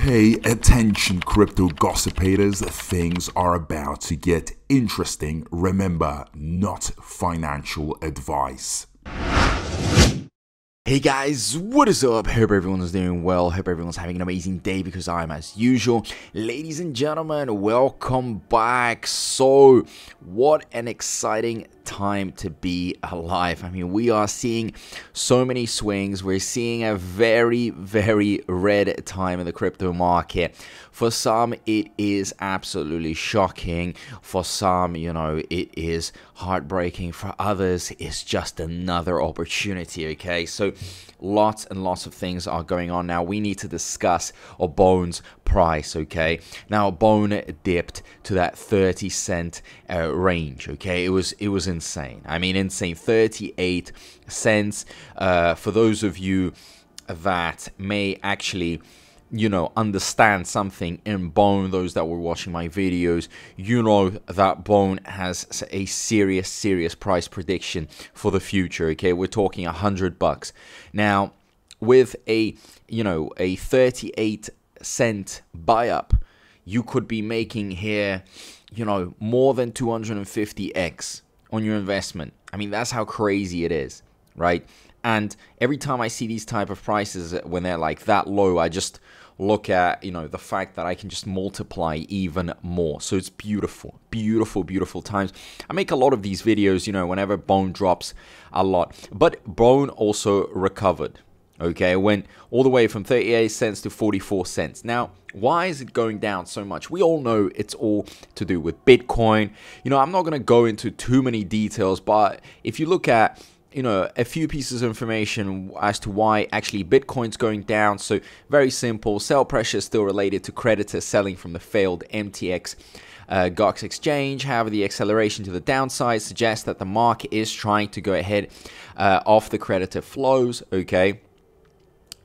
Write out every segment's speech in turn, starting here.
Hey, attention, crypto gossipators. Things are about to get interesting. Remember, not financial advice. Hey guys, what is up? Hope everyone is doing well. Hope everyone's having an amazing day because I'm as usual. Ladies and gentlemen, welcome back. So, what an exciting time to be alive. I mean, we are seeing so many swings. We're seeing a very, very red time in the crypto market. For some, it is absolutely shocking. For some, you know, it is heartbreaking. For others, it's just another opportunity, okay? So, lots and lots of things are going on now. We need to discuss a Bone's price, okay? Now, Bone dipped to that 30 cent uh, range, okay? It was it was insane. I mean, insane. 38 cents. Uh, for those of you that may actually you know understand something in bone those that were watching my videos you know that bone has a serious serious price prediction for the future okay we're talking a hundred bucks now with a you know a 38 cent buy up you could be making here you know more than 250x on your investment. I mean that's how crazy it is right? And every time i see these type of prices uh, when they're like that low i just look at you know the fact that I can just multiply even more. So it's beautiful beautiful beautiful times. I make a lot of these videos you know whenever bone drops a lot. But bone also recovered okay It went all the way from 38 cents to 44 cents. Now why is it going down so much? We all know it's all to do with bitcoin. You know i'm not going to go into too many details but if you look at you know a few pieces of information as to why actually bitcoin's going down so very simple sell pressure is still related to creditors selling from the failed mtx uh, gox exchange. However the acceleration to the downside suggests that the market is trying to go ahead uh, off the creditor flows okay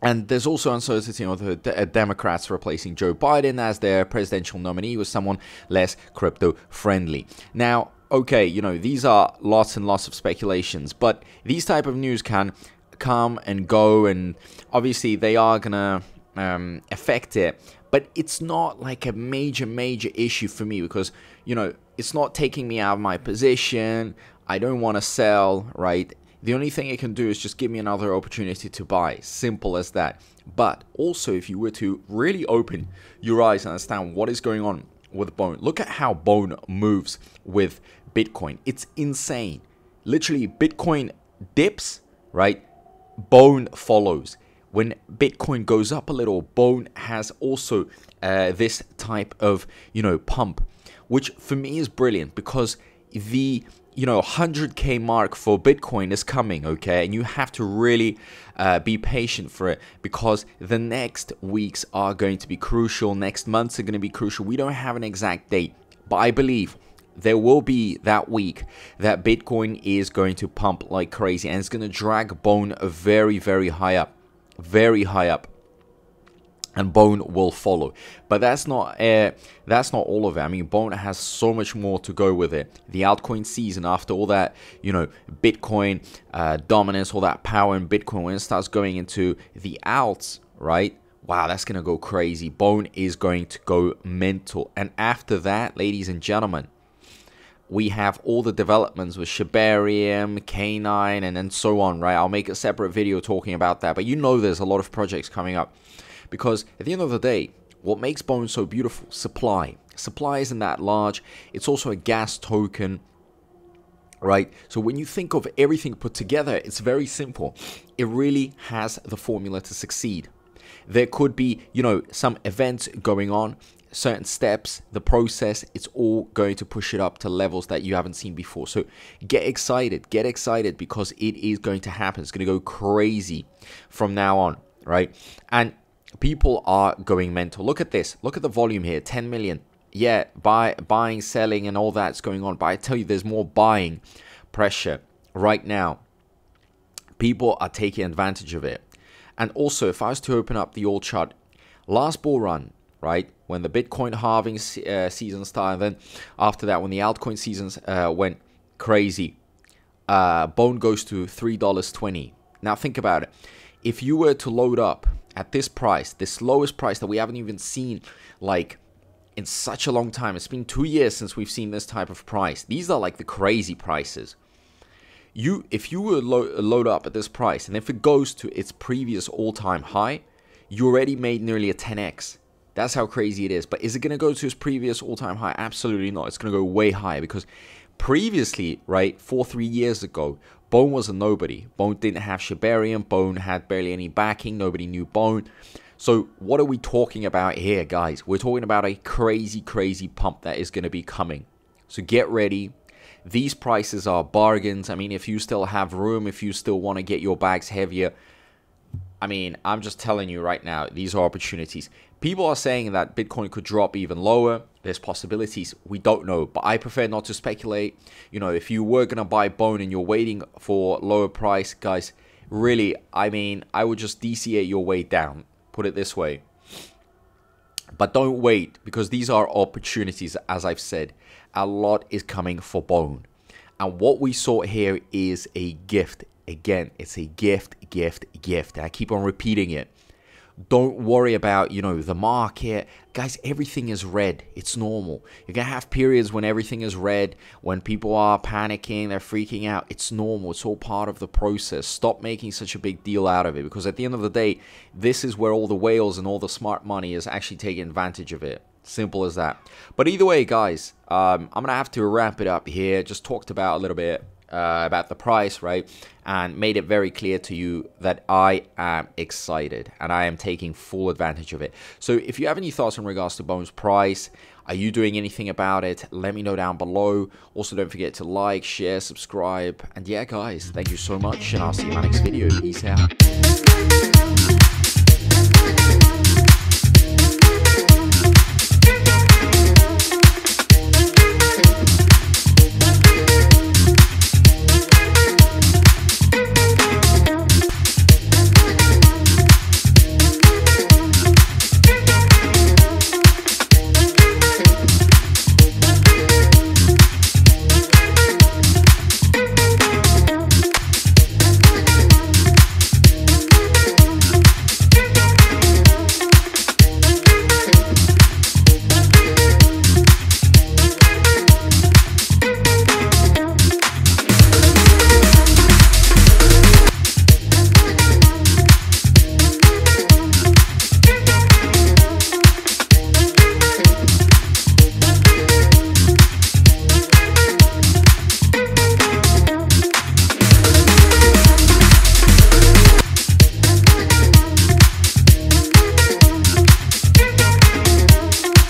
and there's also uncertainty of the uh, Democrats replacing Joe Biden as their presidential nominee with someone less crypto friendly. Now, okay, you know, these are lots and lots of speculations, but these type of news can come and go, and obviously they are gonna um, affect it. But it's not like a major, major issue for me because you know it's not taking me out of my position. I don't want to sell, right? The only thing it can do is just give me another opportunity to buy. Simple as that. But also, if you were to really open your eyes and understand what is going on with Bone, look at how Bone moves with Bitcoin. It's insane. Literally, Bitcoin dips, right? Bone follows. When Bitcoin goes up a little, Bone has also uh, this type of, you know, pump, which for me is brilliant because the you know 100k mark for bitcoin is coming okay and you have to really uh, be patient for it because the next weeks are going to be crucial next months are going to be crucial we don't have an exact date but i believe there will be that week that Bitcoin is going to pump like crazy and it's going to drag Bone very, very high up. Very high up. And Bone will follow, but that's not uh, that's not all of it. I mean, Bone has so much more to go with it. The altcoin season, after all that, you know, Bitcoin uh, dominance, all that power in Bitcoin, when it starts going into the alts, right? Wow, that's gonna go crazy. Bone is going to go mental, and after that, ladies and gentlemen, we have all the developments with Shibarium, K9, and then so on, right? I'll make a separate video talking about that, but you know there's a lot of projects coming up. Because at the end of the day, what makes Bone so beautiful? Supply. Supply isn't that large. It's also a gas token, right? So when you think of everything put together, it's very simple. It really has the formula to succeed. There could be, you know, some events going on certain steps, the process, it's all going to push it up to levels that you haven't seen before. So get excited, get excited because it is going to happen. It's going to go crazy from now on, right? And people are going mental. Look at this. Look at the volume here 10 million. Yeah, buy, buying, selling, and all that's going on. But I tell you, there's more buying pressure right now. People are taking advantage of it. And also, if I was to open up the old chart, last bull run, right? When the Bitcoin halving uh, season started, then after that, when the altcoin seasons uh, went crazy, uh, Bone goes to three dollars twenty. Now think about it. If you were to load up at this price, this lowest price that we haven't even seen like in such a long time. It's been two years since we've seen this type of price. These are like the crazy prices. You, if you were lo load up at this price, and if it goes to its previous all-time high, you already made nearly a 10x. That's how crazy it is. But is it going to go to its previous all-time high? Absolutely not. It's going to go way higher because previously, right, four, three years ago, Bone was a nobody. Bone didn't have Shibarium. Bone had barely any backing. Nobody knew Bone. So what are we talking about here, guys? We're talking about a crazy, crazy pump that is going to be coming. So get ready. These prices are bargains. I mean, if you still have room, if you still want to get your bags heavier, I mean, I'm just telling you right now, these are opportunities. People are saying that Bitcoin could drop even lower. There's possibilities. We don't know, but I prefer not to speculate. You know, if you were going to buy Bone and you're waiting for lower price, guys, really, I mean, I would just DCA your way down put it this way. But don't wait because these are opportunities, as I've said. A lot is coming for Bone. And what we saw here is a gift. Again, it's a gift, gift, gift. I keep on repeating it. Don't worry about, you know, the market. Guys, everything is red. It's normal. You're going to have periods when everything is red, when people are panicking, they're freaking out. It's normal. It's all part of the process. Stop making such a big deal out of it because at the end of the day, this is where all the whales and all the smart money is actually taking advantage of it. Simple as that. But either way, guys, um, I'm going to have to wrap it up here. Just talked about a little bit uh, about the price, right? And made it very clear to you that I am excited and I am taking full advantage of it. So if you have any thoughts in regards to Bone's price, are you doing anything about it? Let me know down below. Also, don't forget to like, share, subscribe. And yeah, guys, thank you so much. And I'll see you in my next video. Peace out.